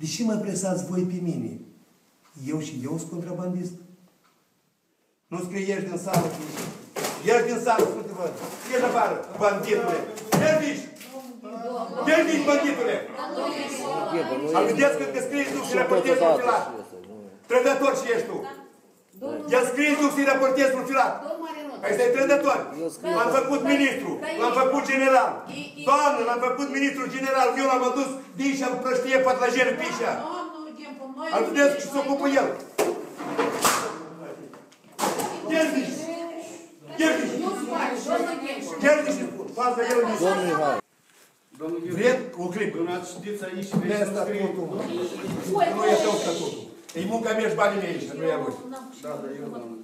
De ce mă presați voi pe mine? Eu și eu sunt contrabandist? Nu scrie ieși din sală. Ieși din sală, să nu te văd. Ieși afară, banditule. Ieși! Ieși, banditule! Am vedeți că te scrii tu și raportezi un filat. Trădător și ești tu. El scrie tu și raportezi un filat. Ăsta e trădător. L-am făcut ministru, l-am făcut general. Doamnă, l-am făcut ministru general. Eu l-am adus din și am prăștie patlajenul pe așa. Am vedeți ce se ocupă el. Ierdici! Ierdici! Ierdici! Faza el în Domnul Mihai. Domnul Gheorghe, Vred o clipă. Donați, știți aici, Nu vezi e să scrie. statutul. Nu e tău statutul. E munca mea și banii mei aici, nu e a voi. Da, da, eu, doamnă.